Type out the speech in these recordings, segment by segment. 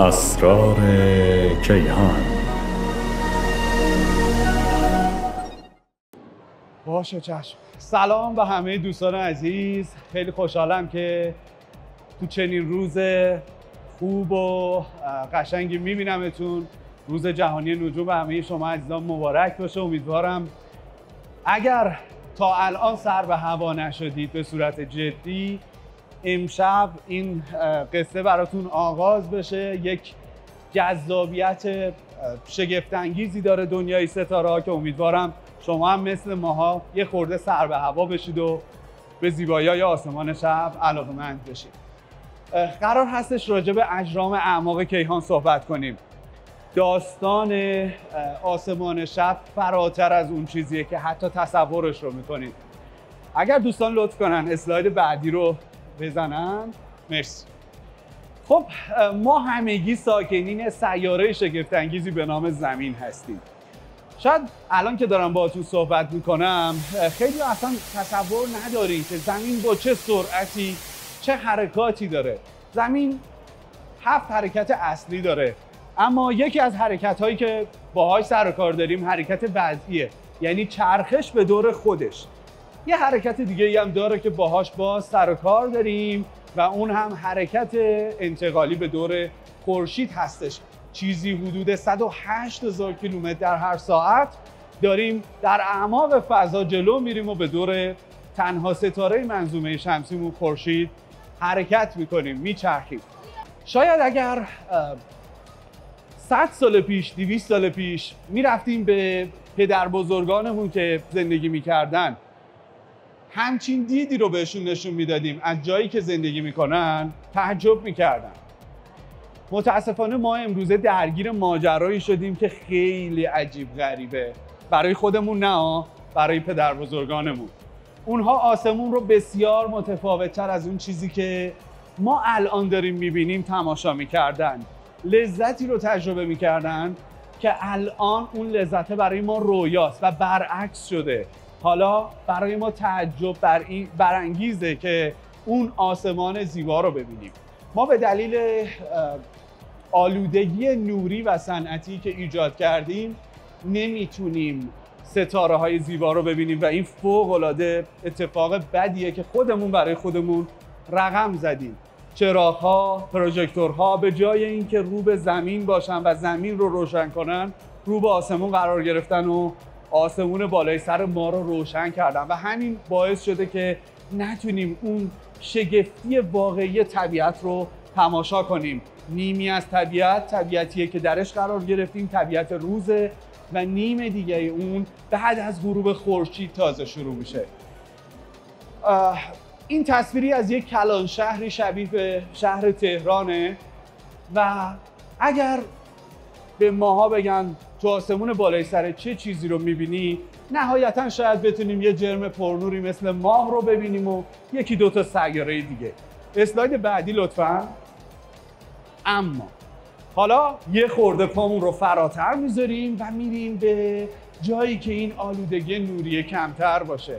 اسرار کیهان. باشه چشم. سلام به همه دوستان عزیز. خیلی خوشحالم که تو چنین روز خوب و قشنگی میبینمتون. روز جهانی نجوم به همه شما عزیزان مبارک باشه. امیدوارم اگر تا الان سر به هوا نشدید به صورت جدی امشب این قصه براتون آغاز بشه. یک جذابیت شگفتانگیزی داره دنیای ستاره ها که امیدوارم شما هم مثل ماها یه خورده سر به هوا بشید و به زیبایی های آسمان شب علاقه مند بشید. قرار هستش راجع به اجرام اعماق کیهان صحبت کنیم. داستان آسمان شب فراتر از اون چیزیه که حتی تصورش رو می‌کنید. اگر دوستان لطف کنن اسلاید بعدی رو بزنن. مرسی. خب ما همگی ساکنین سیاره شگفتانگیزی به نام زمین هستیم. شاید الان که دارم باهاتون صحبت می‌کنم خیلی اصلا تصور ندارین که زمین با چه سرعتی چه حرکاتی داره. زمین هفت حرکت اصلی داره. اما یکی از حرکت هایی که باهاش سر و کار داریم حرکت وضعیه. یعنی چرخش به دور خودش. یه حرکت دیگه ای هم داره که باهاش با سر و کار داریم و اون هم حرکت انتقالی به دور خورشید هستش. چیزی حدود 108 هزار کیلومتر در هر ساعت داریم در اعماق فضا جلو میریم و به دور تنها ستاره منظومه شمسیمون خورشید حرکت می‌کنیم میچرخیم. شاید اگر 100 سال پیش 200 سال پیش می‌رفتیم به پدر بزرگانمون که زندگی می‌کردن. همچین دیدی رو بهشون نشون می‌دادیم. از جایی که زندگی می‌کنن تعجب می‌کردن. متاسفانه ما امروزه درگیر ماجرایی شدیم که خیلی عجیب غریبه. برای خودمون نه برای پدر بزرگانمون اونها آسمون رو بسیار متفاوتتر از اون چیزی که ما الان داریم می‌بینیم تماشا می‌کردن. لذتی رو تجربه می‌کردن که الان اون لذته برای ما رویاست و برعکس شده. حالا برای ما تعجب بر این برانگیزه که اون آسمان زیبا رو ببینیم. ما به دلیل آلودگی نوری و صنعتی که ایجاد کردیم نمی‌تونیم ستاره های زیبا رو ببینیم و این فوق العاده اتفاق بدیه که خودمون برای خودمون رقم زدیم. چراغ پروژکتورها به جای اینکه رو به زمین باشن و زمین رو روشن کنن رو به آسمون قرار گرفتن و آسمون بالای سر ما رو روشن کردن و همین باعث شده که نتونیم اون شگفتی واقعی طبیعت رو تماشا کنیم. نیمی از طبیعت طبیعتیه که درش قرار گرفتیم طبیعت روزه و نیم دیگه اون بعد از غروب خورشید تازه شروع میشه. این تصویری از یک کلان شهری شبیه به شهر تهرانه و اگر به ماها بگن تو آسمون بالای سر چه چیزی رو می‌بینی؟ نهایتا شاید بتونیم یه جرم پرنوری مثل ماه رو ببینیم و یکی دوتا سیاره دیگه. اسلاید بعدی لطفا. اما حالا یه خورده پامون رو فراتر می‌ذاریم و میریم به جایی که این آلودگی نوری کمتر باشه.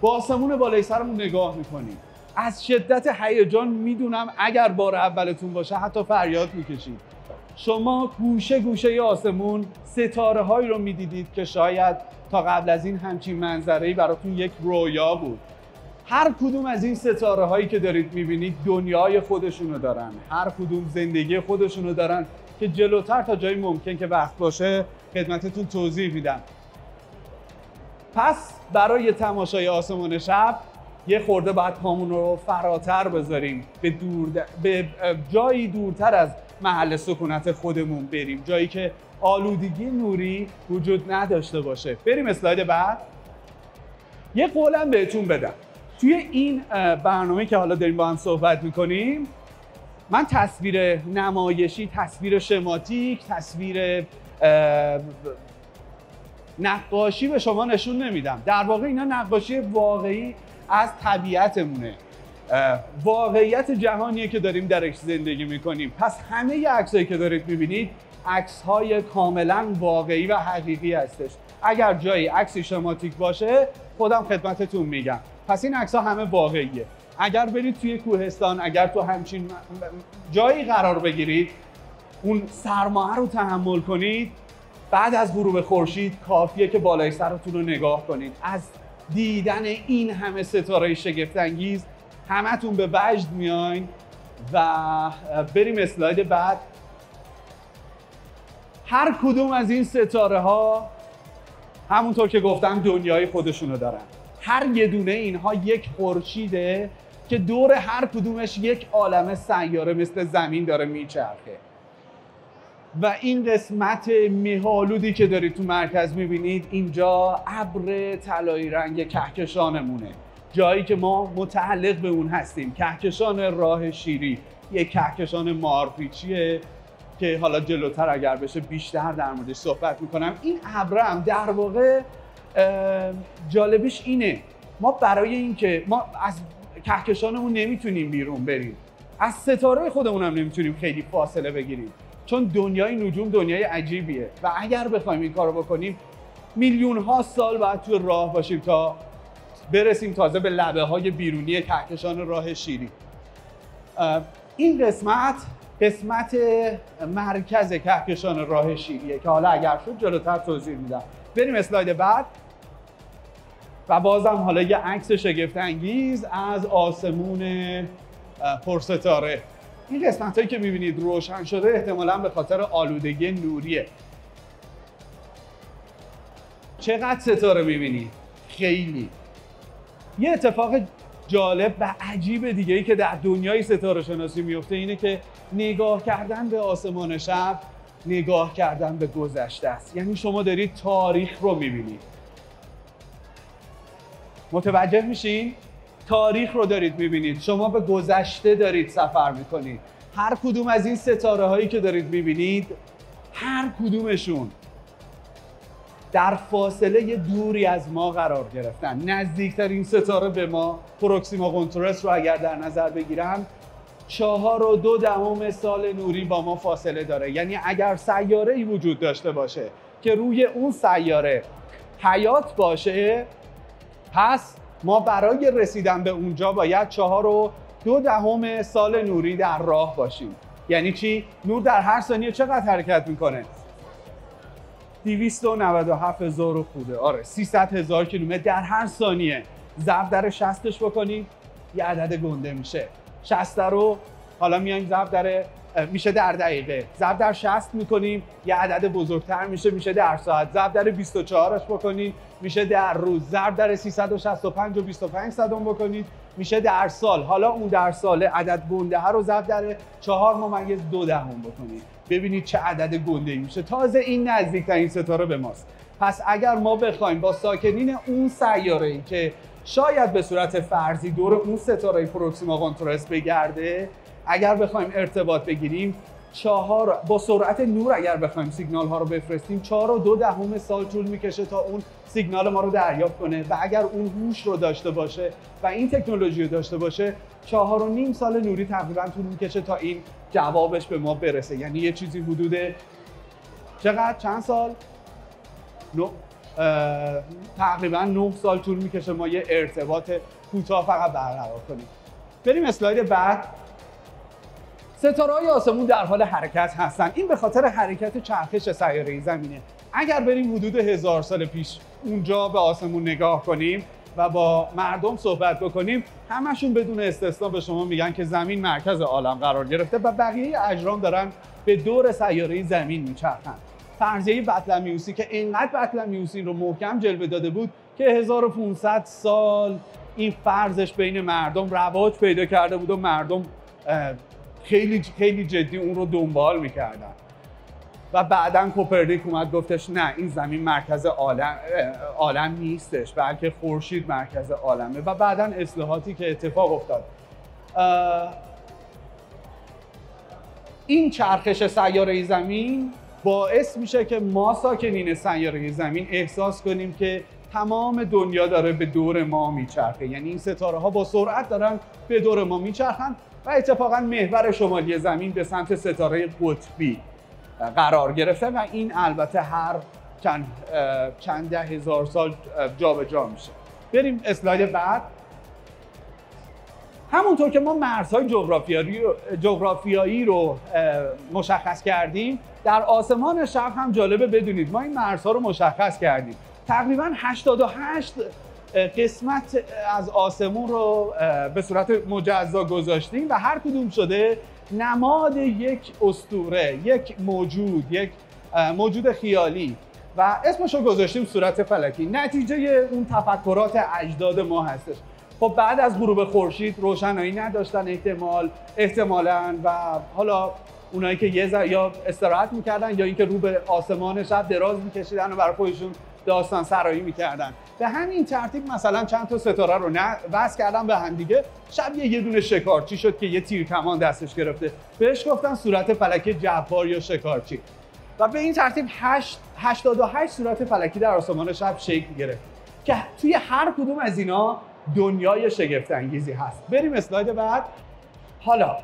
با آسمون بالای سرمون نگاه می‌کنیم. از شدت هیجان می‌دونم اگر بار اولتون باشه حتی فریاد می‌کشید. شما گوشه گوشه آسمون ستاره هایی رو می‌دیدید که شاید تا قبل از این همچین منظره براتون یک رویا بود. هر کدوم از این ستاره هایی که دارید می‌بینید دنیای خودشونو دارن. هر کدوم زندگی خودشونو دارن که جلوتر تا جایی ممکن که وقت باشه خدمتتون توضیح میدم. پس برای تماشای آسمان شب یه خورده باید پامون رو فراتر بذاریم. به, دور به جایی دورتر از محل سکونت خودمون بریم. جایی که آلودگی نوری وجود نداشته باشه. بریم اسلاید بعد. یه قولم بهتون بدم. توی این برنامه که حالا داریم با هم صحبت می‌کنیم من تصویر نمایشی تصویر شماتیک تصویر نقاشی به شما نشون نمیدم. در واقع اینا نقاشی واقعی از طبیعتمونه. واقعیت جهانیه که داریم درش زندگی می‌کنیم. پس همه عکسایی که دارید می‌بینید عکس های کاملا واقعی و حقیقی هستش. اگر جایی عکسی شماتیک باشه خودم خدمتتون میگم. پس این عکس ها همه واقعیه. اگر برید توی کوهستان اگر تو همچین جایی قرار بگیرید اون سرمایه رو تحمل کنید. بعد از غروب خورشید کافیه که بالای سرتون رو نگاه کنید. از دیدن این همه ستاره شگفت انگیز همتون به وجد میاین و بریم اسلاید بعد. هر کدوم از این ستاره ها همونطور که گفتم دنیای خودشونو دارن. هر یه دونه اینها یک خورشیده که دور هر کدومش یک عالم سیاره مثل زمین داره میچرخه. و این قسمت مهالودی که دارید تو مرکز می‌بینید اینجا ابر طلایی رنگ کهکشانمونه. جایی که ما متعلق به اون هستیم. کهکشان راه شیری. یک کهکشان مارپیچیه که حالا جلوتر اگر بشه بیشتر در موردش صحبت می‌کنم. این ابرم در واقع جالبش اینه. ما برای اینکه ما از کهکشانمون نمی‌تونیم بیرون بریم. از ستاره خودمون هم نمی‌تونیم خیلی فاصله بگیریم. چون دنیای نجوم دنیای عجیبیه. و اگر بخوایم این کارو بکنیم میلیون ها سال باید توی راه باشیم تا برسیم تازه به لبه های بیرونی کهکشان راه شیری. این قسمت قسمت مرکز کهکشان راه شیریه که حالا اگر شد جلوتر توضیح میدم. بریم اسلاید بعد. و بازم حالا یه عکس شگفت انگیز از آسمون پرستاره. این قسمت هایی که می‌بینید روشن شده احتمالا به خاطر آلودگی نوریه. چقدر ستاره می‌بینید؟ خیلی. یه اتفاق جالب و عجیب دیگه ای که در دنیای ستاره شناسی میفته اینه که نگاه کردن به آسمان شب نگاه کردن به گذشته است. یعنی شما دارید تاریخ رو می‌بینید متوجه میشین؟ تاریخ رو دارید می‌بینید. شما به گذشته دارید سفر می‌کنید. هر کدوم از این ستاره هایی که دارید می‌بینید هر کدومشون در فاصله دوری از ما قرار گرفتن نزدیکترین ستاره به ما پروکسیما قنتورس رو اگر در نظر بگیرم چهار و دو دهم سال نوری با ما فاصله داره یعنی اگر سیاره ای وجود داشته باشه که روی اون سیاره حیات باشه پس ما برای رسیدن به اونجا باید چهار و دو دهم سال نوری در راه باشیم یعنی چی؟ نور در هر ثانیه چقدر حرکت می‌کنه؟ 297 هزار خوده. آره 300 هزار کیلومتر در هر ثانیه. ضرب در 60ش بکنید یه عدد گنده میشه. 60 رو حالا میایم ضرب در میشه در دقیقه. ضرب در 60 می‌کنیم. یه عدد بزرگتر میشه میشه در ساعت. ضرب در 24 اش بکنید. میشه در روز. ضرب در 365 و 25 صدم بکنید. میشه در سال. حالا اون در سال عدد گنده ها رو ضرب در 4 ممیز دو دهم بکنید. ببینید چه عدد گنده میشه. تازه این نزدیکترین ستاره به ماست. پس اگر ما بخوایم با ساکنین اون سیاره ای که شاید به صورت فرضی دور اون ستاره پروکسیما قنتورس بگرده اگر بخوایم ارتباط بگیریم چهار با سرعت نور اگر بخوایم سیگنال ها رو بفرستیم چهار و دو دهم سال طول می‌کشه تا اون سیگنال ما رو دریافت کنه و اگر اون هوش رو داشته باشه و این تکنولوژی رو داشته باشه چهار و نیم سال نوری تقریبا طول می‌کشه تا این جوابش به ما برسه. یعنی یه چیزی حدود چقدر؟ چند سال؟ نو... تقریبا 9 سال طول می‌کشه ما یه ارتباط کوتاه فقط برقرار کنیم. بریم اسلاید بعد. ستاره های آسمون در حال حرکت هستن. این به خاطر حرکت چرخش سیاره زمینه. اگر بریم حدود هزار سال پیش اونجا به آسمون نگاه کنیم و با مردم صحبت بکنیم همشون بدون استثنا به شما میگن که زمین مرکز عالم قرار گرفته و بقیه اجرام دارن به دور سیاره زمین میچرخن. فرضیه بطلمیوسی که اینقدر بطلمیوسی رو محکم جلوه داده بود که 1500 سال این فرضش بین مردم رواج پیدا کرده بود و مردم خیلی خیلی جدی اون رو دنبال می‌کردن و بعدا کوپرنیک اومد گفتش نه این زمین مرکز عالم عالم نیستش بلکه خورشید مرکز عالمه. و بعدا اصلاحاتی که اتفاق افتاد. این چرخش سیاره زمین باعث میشه که ما ساکنین سیاره زمین احساس کنیم که تمام دنیا داره به دور ما میچرخه. یعنی این ستاره ها با سرعت دارن به دور ما میچرخن. و اتفاقا محور شمالی زمین به سمت ستاره قطبی قرار گرفته و این البته هر چند, چند ده هزار سال جابجا جا میشه. بریم اسلاید بعد. همونطور که ما مرزهای جغرافیایی رو, مشخص کردیم در آسمان شب هم جالبه بدونید ما این مرزها رو مشخص کردیم. تقریبا 88 قسمت از آسمون رو به صورت مجزا گذاشتیم و هر کدوم شده نماد یک استوره یک موجود یک موجود خیالی. و اسمش رو گذاشتیم صورت فلکی. نتیجه اون تفکرات اجداد ما هستش. خب بعد از غروب خورشید روشنایی نداشتن احتمال احتمالا و حالا اونایی که یه زر یا استراحت می‌کردن یا اینکه رو به آسمان شب دراز میکشیدن و برای خودشون داستان سرایی می‌کردن. به همین ترتیب مثلا چند تا ستاره رو وصل کردن به هم دیگه. شب یه دونه شکارچی شد که یه تیر کمان دستش گرفته. بهش گفتن صورت فلک جبار یا شکارچی. و به این ترتیب 8 88 صورت فلکی در آسمان شب شکل گرفت. که توی هر کدوم از اینا دنیای شگفت انگیزی هست. بریم اسلاید بعد. حالا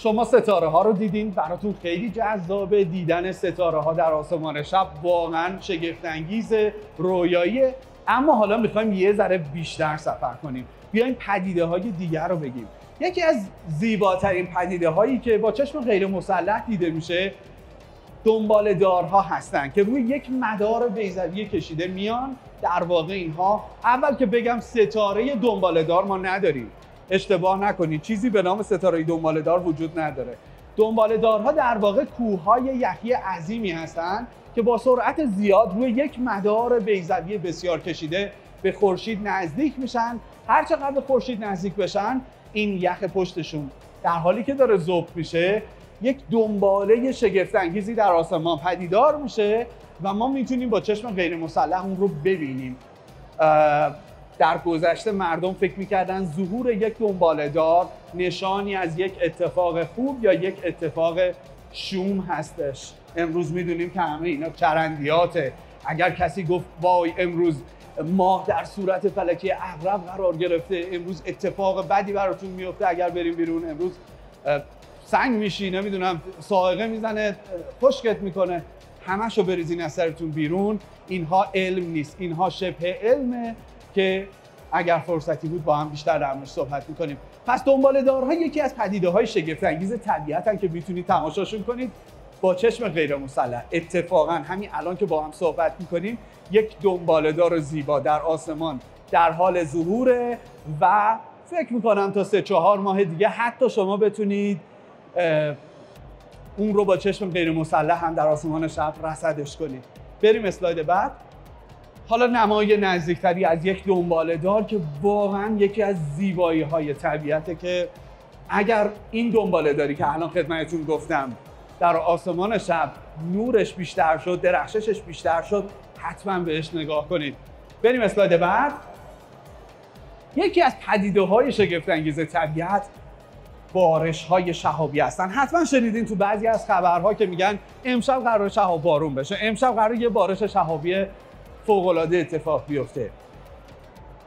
شما ستاره ها رو دیدین براتون خیلی جذابه. دیدن ستاره ها در آسمان شب واقعا شگفت انگیز رویاییه. اما حالا می‌خوایم یه ذره بیشتر سفر کنیم. بیایم پدیده های دیگر رو بگیم. یکی از زیباترین پدیده هایی که با چشم غیر مسلح دیده میشه دنبال دارها هستن که روی یک مدار بیزوی کشیده میان. در واقع اینها اول که بگم ستاره دنبال دار ما نداریم. اشتباه نکنید. چیزی به نام ستاره دنبال دار وجود نداره. دنبال دارها در واقع کوههای یخی عظیمی هستند که با سرعت زیاد روی یک مدار بیزوی بسیار کشیده به خورشید نزدیک میشن. هر چقدر به خورشید نزدیک بشن این یخ پشتشون در حالی که داره ذوب میشه یک دنباله شگفت انگیزی در آسمان پدیدار میشه و ما می‌تونیم با چشم غیر مسلح اون رو ببینیم. در گذشته مردم فکر می‌کردن ظهور یک دار نشانی از یک اتفاق خوب یا یک اتفاق شوم هستش. امروز می‌دونیم که همه اینا چرندیاته. اگر کسی گفت وای امروز ماه در صورت فلکی اغرب قرار گرفته امروز اتفاق بدی براتون میفته اگر بریم بیرون امروز سنگ میشی نمی‌دونم سائقه می‌زنه خشکت می‌کنه. همشو بریزین از سرتون بیرون. اینها علم نیست. اینها شبه علمه. که اگر فرصتی بود با هم بیشتر در صحبت می‌کنیم. پس دنبال دارها یکی از پدیده های شگفت انگیز که می‌تونید تماشاشون کنید. با چشم غیر مسلح. اتفاقا همین الان که با هم صحبت می‌کنیم یک دنبالدار زیبا در آسمان در حال ظهوره و فکر می‌کنم تا سه چهار ماه دیگه حتی شما بتونید اون رو با چشم غیر مسلح هم در آسمان شب رصدش کنید. بریم اسلاید بعد. حالا نمای نزدیکتری از یک دنباله دار که واقعا یکی از زیبایی های طبیعته که اگر این دنباله داری که الان خدمتتون گفتم در آسمان شب نورش بیشتر شد درخششش بیشتر شد حتما بهش نگاه کنید. بریم اسلاید بعد. یکی از پدیده های شگفت انگیز طبیعت بارش های شهابی هستن. حتما شنیدین تو بعضی از خبرها که میگن امشب قرار شهاب بارون بشه. امشب قرار یه بارش شهابی فوق العاده اتفاق بیفته.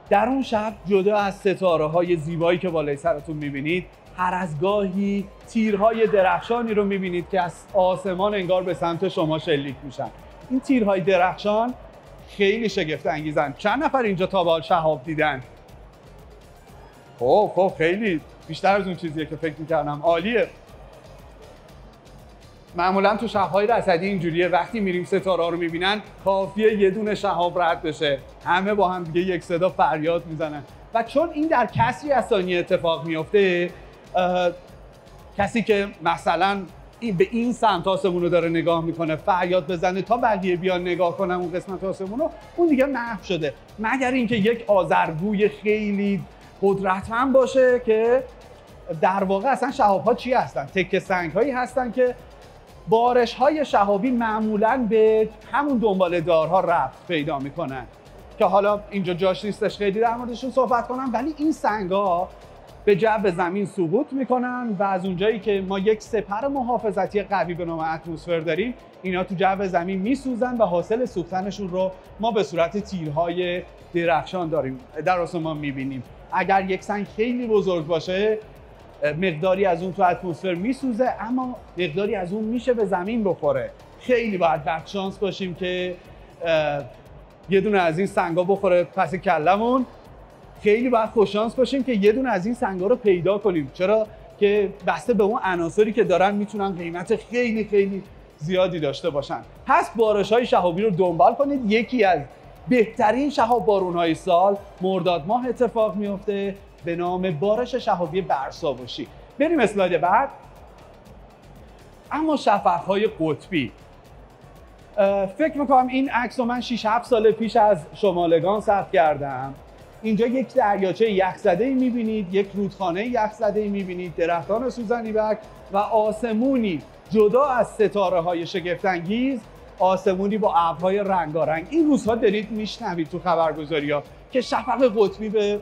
در اون شب جدا از ستاره های زیبایی که بالای سرتون می‌بینید هر از گاهی تیرهای درخشانی رو می‌بینید که از آسمان انگار به سمت شما شلیک میشن. این تیرهای درخشان خیلی شگفت انگیزن. چند نفر اینجا تا به شهاب دیدن؟ خب خب خیلی. بیشتر از اون چیزیه که فکر می‌کردم. عالیه. معمولا تو شبهای رصدی اینجوریه. وقتی میریم ستاره رو می‌بینن کافیه یه دونه شهاب رد بشه. همه با هم دیگه یک صدا فریاد می‌زنن. و چون این در کسری از ثانیه اتفاق میفته کسی که مثلا این به این سمت آسمون رو داره نگاه می‌کنه فریاد بزنه تا بقیه بیان نگاه کنم اون قسمت آسمون رو اون دیگه محو شده. مگر اینکه یک آزرگوی خیلی قدرتمند باشه که در واقع اصلا شهاب ها چی هستن؟ تکه سنگ هایی هستن که بارش های شهابی معمولا به همون دنبال دارها رفت پیدا می‌کنن. که حالا اینجا جاش نیستش خیلی در موردشون صحبت کنم. ولی این سنگ ها به جو زمین سقوط می‌کنن و از اونجایی که ما یک سپر محافظتی قوی به نام اتمسفر داریم اینا تو جو زمین میسوزن و حاصل سوختنشون رو ما به صورت تیرهای درخشان داریم. در آسمان می‌بینیم. اگر یک سنگ خیلی بزرگ باشه مقداری از اون تو اتمسفر میسوزه اما مقداری از اون میشه به زمین بخوره. خیلی باید بعد شانس باشیم که یه دونه از این سنگا بخوره پس کلمون خیلی باید خوششانس باشیم که یه دونه از این سنگا رو پیدا کنیم. چرا؟ که بسته به اون عناصری که دارن می‌تونن قیمت خیلی خیلی زیادی داشته باشن. پس بارش های شهابی رو دنبال کنید. یکی از بهترین شهاب بارون های سال مرداد ماه اتفاق میفته به نام بارش شهابی برساوشی بریم اسلاید بعد. اما شفق های قطبی فکر می‌کنم این عکس رو من 6 7 سال پیش از شمالگان ثبت کردم. اینجا یک دریاچه یخزده ای می‌بینید یک رودخانه یخزده ای می‌بینید درختان سوزنی برگ و آسمونی جدا از ستاره های شگفتانگیز آسمونی با ابرهای رنگارنگ. این روزها دارید میشنوید تو خبرگزاری ها که شفق قطبی به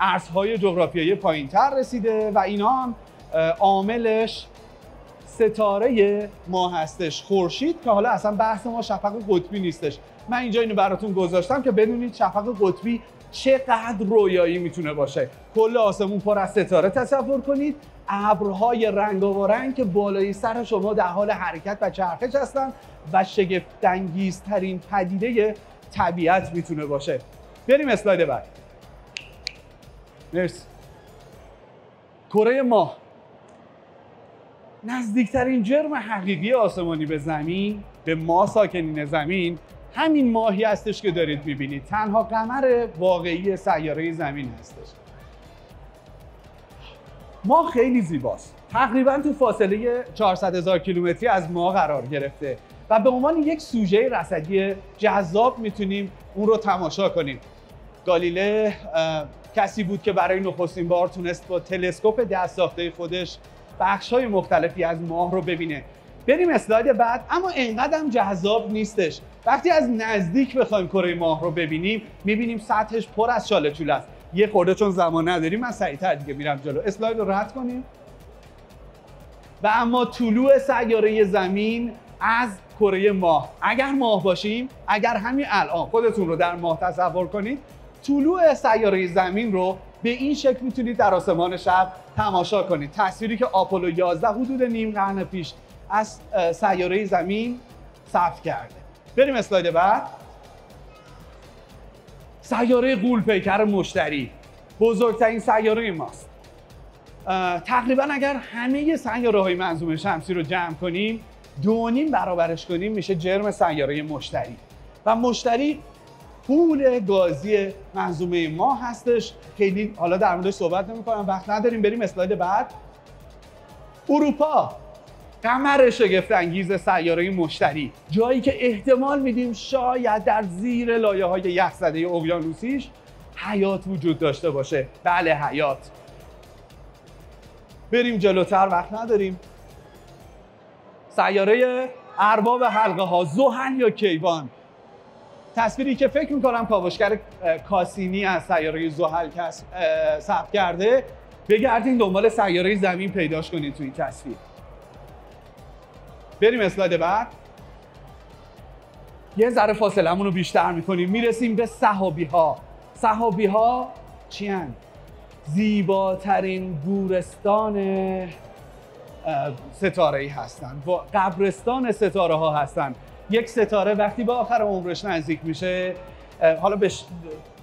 ارزهای جغرافیایی پایین تر رسیده و اینا هم عاملش ستاره ما هستش خورشید که حالا اصلا بحث ما شفق قطبی نیستش. من اینجا اینو براتون گذاشتم که بدونید شفق قطبی چقدر رویایی می‌تونه باشه. کل آسمون پر از ستاره تصور کنید. ابرهای رنگ که بالای سر شما در حال حرکت و چرخش هستن و شگفتانگیزترین پدیده طبیعت می‌تونه باشه. بریم اسلاید بعد. مرسی. کره ماه نزدیکترین جرم حقیقی آسمانی به زمین به ما ساکنین زمین همین ماهی هستش که دارید می‌بینید. تنها قمر واقعی سیاره زمین هستش. ماه خیلی زیباست. تقریبا تو فاصله 400 هزار کیلومتری از ما قرار گرفته و به عنوان یک سوژه رصدی جذاب می‌تونیم اون رو تماشا کنیم. گالیله کسی بود که برای نخستین بار تونست با تلسکوپ دست ساخته خودش بخش های مختلفی از ماه رو ببینه. بریم اسلاید بعد اما اینقدر جذاب نیستش. وقتی از نزدیک بخوایم کره ماه رو ببینیم می‌بینیم سطحش پر از شاله چوله است. یه خورده چون زمان نداریم من سریعتر دیگه میرم جلو. اسلاید رو رد کنیم. و اما طلوع سیاره زمین از کره ماه. اگر ماه باشیم اگر همین الان خودتون رو در ماه تصور کنید طلوع سیاره زمین رو به این شکل می‌تونید در آسمان شب تماشا کنید. تصویری که آپولو 11 حدود نیم قرن پیش از سیاره زمین ثبت کرده. بریم اسلاید بعد. سیاره قول پیکر مشتری. بزرگترین سیاره ماست. تقریبا اگر همه سیاره های منظومه شمسی رو جمع کنیم دو نیم برابرش کنیم میشه جرم سیاره مشتری. و مشتری پول گازی منظومه ما هستش. خیلی حالا در موردش صحبت نمی کنم وقت نداریم بریم اسلاید بعد. اروپا. قمر شگفت انگیز سیاره مشتری. جایی که احتمال میدیم شاید در زیر لایه های یخزده اقیانوسیش حیات وجود داشته باشه. بله حیات. بریم جلوتر وقت نداریم. سیاره ارباب حلقه ها زحل یا کیوان؟ تصویری که فکر می‌کنم کاوشگر کاسینی از سیاره زحل ثبت کرده بگردین دنبال سیاره زمین پیداش کنید تو این تصویر. بریم اسلاید بعد. یه ذره فاصله رو بیشتر می‌کنیم. می‌رسیم به صحابی ها صحابی ها چی زیباترین گورستان ستاره ای هستن. قبرستان ستاره ها هستن. یک ستاره وقتی به آخر عمرش نزدیک میشه حالا به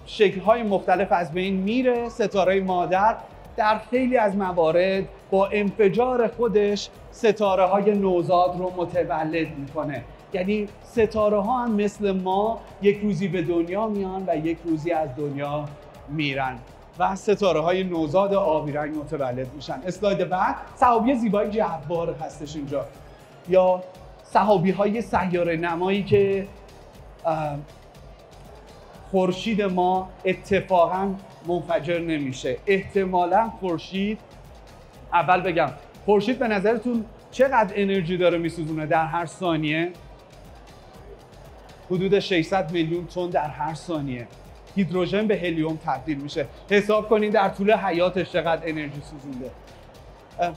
شکل های مختلف از بین میره ستاره مادر در خیلی از موارد با انفجار خودش ستاره های نوزاد رو متولد می‌کنه. یعنی ستاره ها هم مثل ما یک روزی به دنیا میان و یک روزی از دنیا میرن و ستاره های نوزاد آبی رنگ متولد میشن. اسلاید بعد صحابی زیبای جبار هستش اینجا. یا صحابی های سیاره نمایی که خورشید ما اتفاقا منفجر نمیشه. احتمالا خورشید اول بگم خورشید به نظرتون چقدر انرژی داره میسوزونه در هر ثانیه؟ حدود 600 میلیون تن در هر ثانیه. هیدروژن به هلیوم تبدیل میشه. حساب کنید در طول حیاتش چقدر انرژی سوزونده.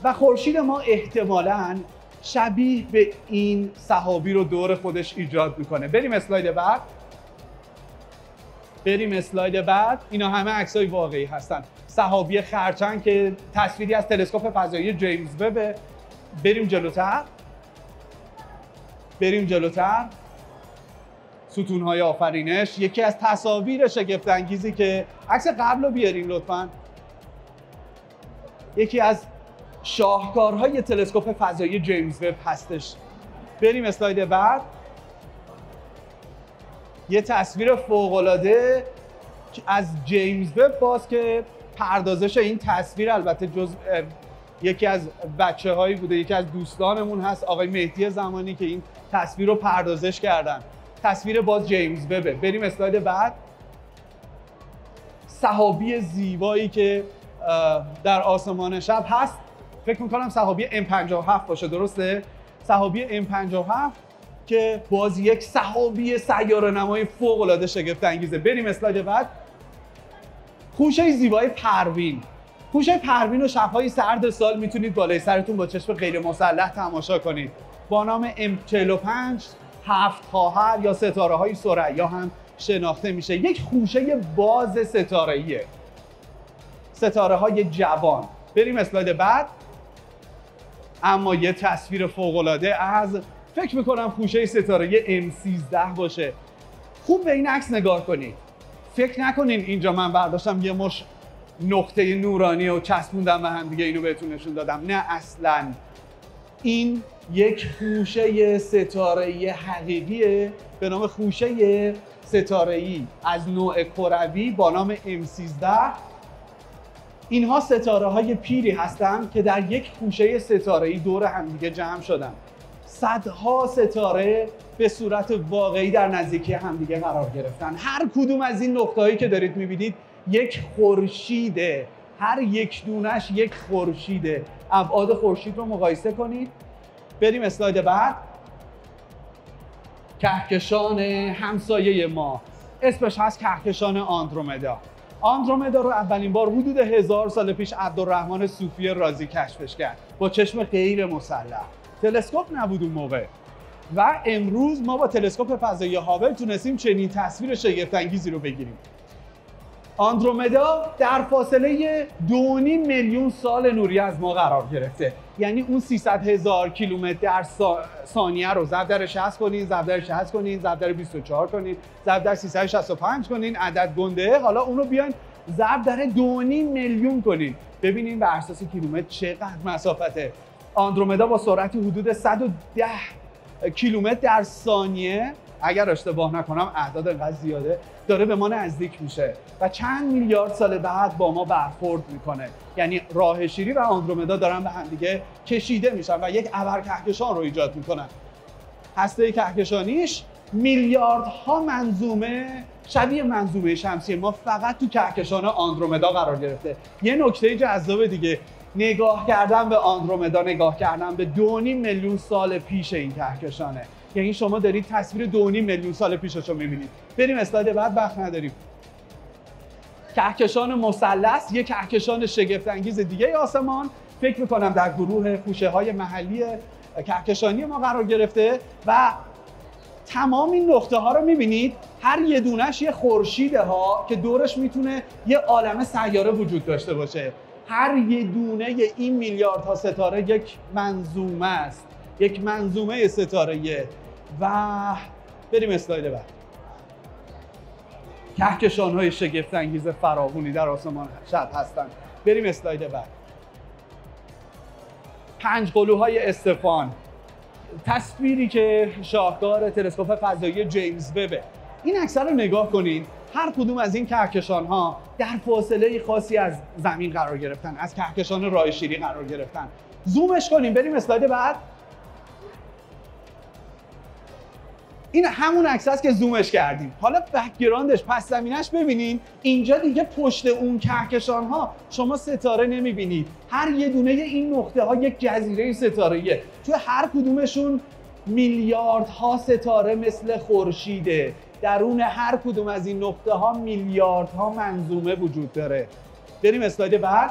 و خورشید ما احتمالا شبیه به این صحابی رو دور خودش ایجاد می‌کنه. بریم اسلاید بعد. بریم اسلاید بعد. اینا همه عکسای واقعی هستن. صحابی خرچنگ که تصویری از تلسکوپ فضایی جیمز وب بریم جلوتر. بریم جلوتر. ستونهای آفرینش. یکی از تصاویر شگفت انگیزی که عکس قبل رو بیارین لطفا. یکی از شاهکارهای تلسکوپ فضایی جیمز وب هستش. بریم اسلاید بعد. یه تصویر فوق‌العاده از جیمز وب باز که پردازش این تصویر البته جز یکی از بچه هایی بوده یکی از دوستانمون هست آقای مهدی زمانی که این تصویر رو پردازش کردن. تصویر باز جیمز وبه بریم اسلاید بعد. صحابی زیبایی که در آسمان شب هست. فکر می‌کنم صحابی M57 باشه درسته؟ صحابی M57 که باز یک صحابی سیاره نمای فوق العاده شگفت انگیزه. بریم اسلاید بعد. خوشه زیبای پروین. خوشه پروین و شبهای سرد سال می‌تونید بالای سرتون با چشم غیر مسلح تماشا کنید. با نام M45 هفت خواهر یا ستاره های سریا هم شناخته میشه. یک خوشه باز ستاره ایه ستاره های جوان. بریم اسلاید بعد. اما یه تصویر فوق العاده از فکر می‌کنم خوشه ستاره M13 باشه. خوب به این عکس نگاه کنید. فکر نکنین اینجا من برداشتم یه مش نقطه نورانی و چسبوندم به هم دیگه اینو بهتون نشون دادم. نه اصلا. این یک خوشه ستاره حقیقیه به نام خوشه ستاره از نوع کروی با نام M13 اینها ستاره های پیری هستند که در یک خوشه ستاره دور همدیگه جمع شدن. صدها ستاره به صورت واقعی در نزدیکی همدیگه قرار گرفتن. هر کدوم از این نقطه هایی که دارید می‌بینید یک خورشیده. هر یک دونش یک خورشیده. ابعاد خورشید رو مقایسه کنید. بریم اسلاید بعد. کهکشان همسایه ما. اسمش هست کهکشان آندرومدا. آندرومدا رو اولین بار حدود هزار سال پیش عبدالرحمن صوفی رازی کشفش کرد با چشم غیر مسلح. تلسکوپ نبود اون موقع. و امروز ما با تلسکوپ فضایی هابل تونستیم چنین تصویر شگفت انگیزی رو بگیریم. آندرومدا در فاصله دونیم میلیون سال نوری از ما قرار گرفته. یعنی اون 300 هزار کیلومتر در ثانیه رو ضرب در 60 کنین ضرب در 60 کنین ضرب در 24 کنین ضرب در 365 کنین عدد گنده. حالا اونو بیاین ضرب در دونیم میلیون کنین. ببینین بر اساس کیلومتر چقدر مسافته. آندرومدا با سرعت حدود 110 کیلومتر در ثانیه. اگر اشتباه نکنم اعداد انقدر زیاده. داره به ما نزدیک میشه و چند میلیارد سال بعد با ما برخورد می‌کنه. یعنی راه شیری و آندرومدا دارن به هم دیگه کشیده میشن و یک ابر کهکشان رو ایجاد می‌کنن. هسته کهکشانیش میلیاردها منظومه شبیه منظومه شمسی ما فقط تو کهکشان آندرومدا قرار گرفته. یه نکته جذاب دیگه نگاه کردن به آندرومدا نگاه کردن به دونیم میلیون سال پیش این کهکشانه. یعنی شما دارید تصویر دونیم میلیون سال پیشش رو می‌بینید. بریم اسلاید بعد وقت نداریم. کهکشان مثلث یک کهکشان شگفت انگیز دیگه آسمان. فکر می‌کنم در گروه خوشه های محلی کهکشانی ما قرار گرفته و تمام این نقطه ها رو می‌بینید. هر یه دونش یه خورشیده ها که دورش می‌تونه یه عالم سیاره وجود داشته باشه. هر یه دونه این میلیاردها ستاره یک منظومه است. یک منظومه ستاره و بریم اسلاید بعد. کهکشان های شگفت انگیز فراوونی در آسمان شب هستند. بریم اسلاید بعد. پنج قلوهای استفان. تصویری که شاهکار تلسکوپ فضایی جیمز وبه. این اکثر رو نگاه کنید هر کدوم از این کهکشان ها در فاصله خاصی از زمین قرار گرفتن از کهکشان راه شیری قرار گرفتن. زومش کنیم بریم اسلاید بعد. این همون عکس است که زومش کردیم. حالا background ش پس زمینش ببینین. اینجا دیگه پشت اون کهکشان ها شما ستاره نمی‌بینید. هر یه دونه این نقطه ها یک جزیره ستاره توی هر کدومشون میلیاردها ستاره مثل خورشیده. درون هر کدوم از این نقطه ها میلیاردها منظومه وجود داره. بریم اسلاید بعد.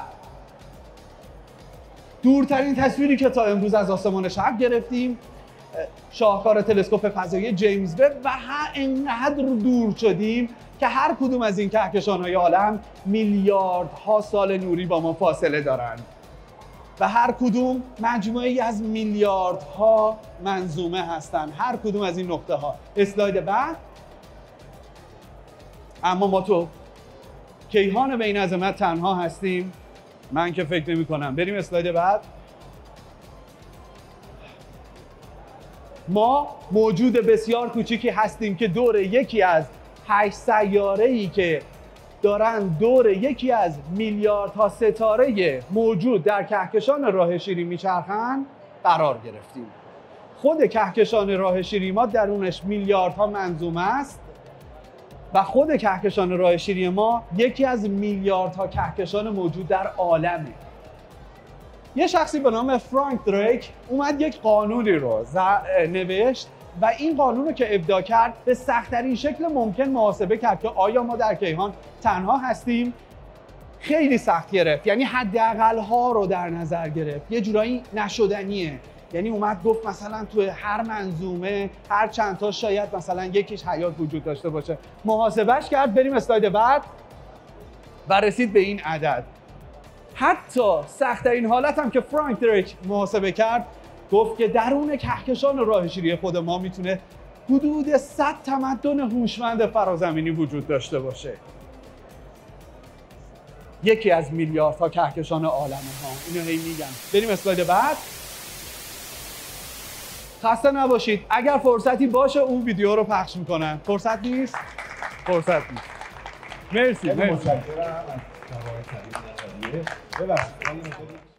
دورترین تصویری که تا امروز از آسمان شب گرفتیم. شاهکار تلسکوپ فضایی جیمز وب و انقدر دور شدیم که هر کدوم از این کهکشان های عالم میلیاردها سال نوری با ما فاصله دارند. و هر کدوم مجموعی از میلیاردها منظومه هستند. هر کدوم از این نقطه ها اسلاید بعد. اما ما تو کیهان به این عظمت تنها هستیم. من که فکر نمی کنم بریم اسلاید بعد. ما موجود بسیار کوچیکی هستیم که دور یکی از هشت سیاره ای که دارن دور یکی از میلیاردها ستاره موجود در کهکشان راه شیری میچرخن قرار گرفتیم. خود کهکشان راه شیری ما درونش میلیاردها منظومه است و خود کهکشان راه شیری ما یکی از میلیاردها کهکشان موجود در عالمه. یه شخصی به نام فرانک دریک اومد یک قانونی رو نوشت و این قانون رو که ابدا کرد به سختترین شکل ممکن محاسبه کرد که آیا ما در کیهان تنها هستیم؟ خیلی سخت گرفت. یعنی حداقل ها رو در نظر گرفت. یه جورایی نشدنیه. یعنی اومد گفت مثلا تو هر منظومه هر چند تا شاید مثلا یکیش حیات وجود داشته باشه. محاسبهش کرد بریم اسلاید بعد. و رسید به این عدد. حتی سختترین حالت هم که فرانک دریک محاسبه کرد گفت که درون کهکشان راه شیری خود ما می‌تونه حدود 100 تمدن هوشمند فرازمینی وجود داشته باشه. یکی از میلیاردها کهکشان عالم ها اینو هی میگم بریم اسلاید بعد. خسته نباشید. اگر فرصتی باشه اون ویدیو رو پخش می‌کنم فرصت نیست؟ فرصت نیست. مرسی مرسی. Gracias.